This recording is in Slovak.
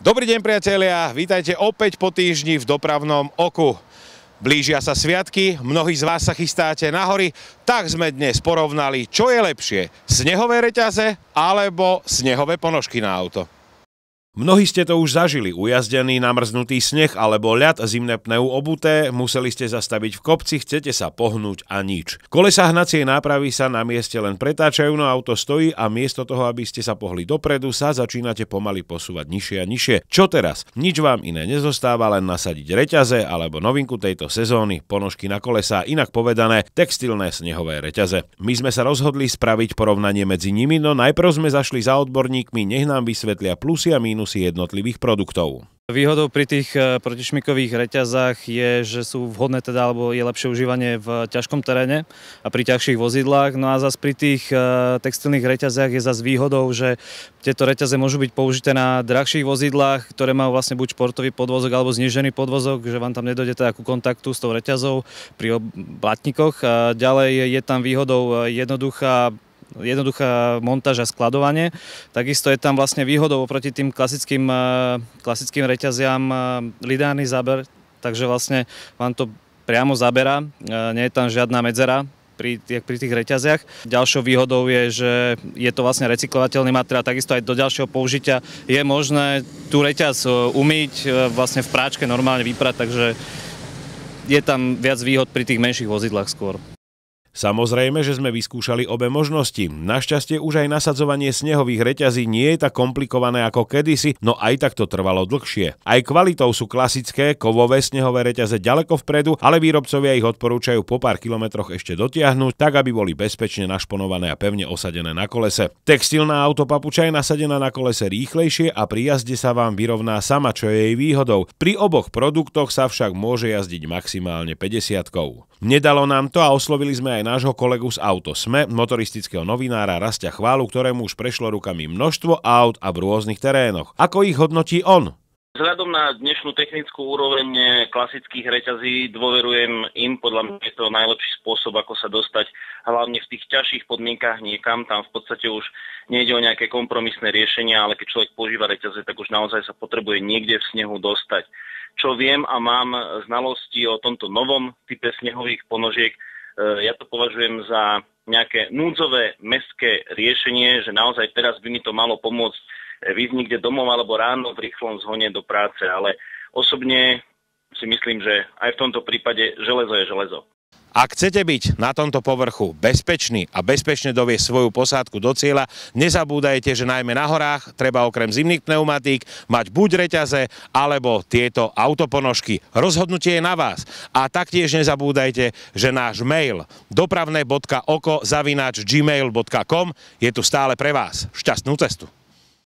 Dobrý deň priatelia, vítajte opäť po týždni v dopravnom oku. Blížia sa sviatky, mnohí z vás sa chystáte na hory, tak sme dnes porovnali, čo je lepšie, snehové reťaze alebo snehové ponožky na auto. Mnohí ste to už zažili, ujazdený, namrznutý sneh alebo ľad, zimné pneu obuté, museli ste zastaviť v kopci, chcete sa pohnúť a nič. Kolesa hnacie nápravy sa na mieste len pretáčajú, no auto stojí a miesto toho, aby ste sa pohli dopredu, sa začínate pomaly posúvať nižšie a nižšie. Čo teraz? Nič vám iné nezostáva, len nasadiť reťaze alebo novinku tejto sezóny, ponožky na kolesa, inak povedané textilné snehové reťaze. My sme sa rozhodli spraviť porovnanie medzi nimi, no najprv sme zašli za odborníkmi, nech nám vysvetlia plusy a mínusy mínusy jednotlivých produktov. Výhodou pri tých e, protišmikových reťazách je, že sú vhodné teda, alebo je lepšie užívanie v ťažkom teréne a pri ťažších vozidlách. No a zase pri tých e, textilných reťazách je zase výhodou, že tieto reťaze môžu byť použité na drahších vozidlách, ktoré majú vlastne buď športový podvozok alebo znižený podvozok, že vám tam nedojde teda ku kontaktu s tou reťazou pri blatníkoch. A ďalej je tam výhodou jednoduchá jednoduchá montáž a skladovanie. Takisto je tam vlastne výhodou oproti tým klasickým, eh, klasickým reťaziam eh, lidárny záber, takže vlastne vám to priamo zaberá, eh, nie je tam žiadna medzera, pri, pri tých reťaziach. Ďalšou výhodou je, že je to vlastne recyklovateľný materiál, takisto aj do ďalšieho použitia je možné tú reťaz umyť vlastne v práčke normálne vyprať, takže je tam viac výhod pri tých menších vozidlách skôr. Samozrejme, že sme vyskúšali obe možnosti. Našťastie už aj nasadzovanie snehových reťazí nie je tak komplikované ako kedysi, no aj tak to trvalo dlhšie. Aj kvalitou sú klasické kovové snehové reťaze ďaleko vpredu, ale výrobcovia ich odporúčajú po pár kilometroch ešte dotiahnuť, tak aby boli bezpečne našponované a pevne osadené na kolese. Textilná autopapuča je nasadená na kolese rýchlejšie a pri jazde sa vám vyrovná sama, čo je jej výhodou. Pri oboch produktoch sa však môže jazdiť maximálne 50 Nedalo nám to a oslovili sme aj aj nášho kolegu z Auto Sme, motoristického novinára Rastia Chválu, ktorému už prešlo rukami množstvo aut a v rôznych terénoch. Ako ich hodnotí on? Vzhľadom na dnešnú technickú úroveň klasických reťazí dôverujem im, podľa mňa je to najlepší spôsob, ako sa dostať hlavne v tých ťažších podmienkach niekam. Tam v podstate už nejde o nejaké kompromisné riešenia, ale keď človek používa reťaze, tak už naozaj sa potrebuje niekde v snehu dostať. Čo viem a mám znalosti o tomto novom type snehových ponožiek, ja to považujem za nejaké núdzové mestské riešenie, že naozaj teraz by mi to malo pomôcť e, vyjsť niekde domov alebo ráno v rýchlom zhone do práce, ale osobne si myslím, že aj v tomto prípade železo je železo. Ak chcete byť na tomto povrchu bezpečný a bezpečne doviesť svoju posádku do cieľa, nezabúdajte, že najmä na horách treba okrem zimných pneumatík mať buď reťaze alebo tieto autoponožky. Rozhodnutie je na vás. A taktiež nezabúdajte, že náš mail dopravné.oko zavináč gmail.com je tu stále pre vás. Šťastnú cestu.